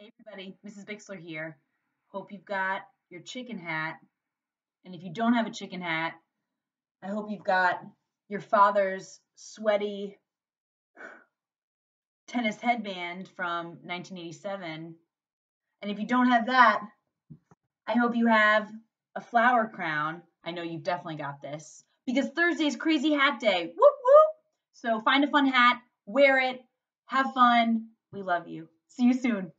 Hey everybody, Mrs. Bixler here. Hope you've got your chicken hat. And if you don't have a chicken hat, I hope you've got your father's sweaty tennis headband from 1987. And if you don't have that, I hope you have a flower crown. I know you've definitely got this because Thursday's crazy hat day. Whoop whoop. So find a fun hat, wear it, have fun. We love you. See you soon.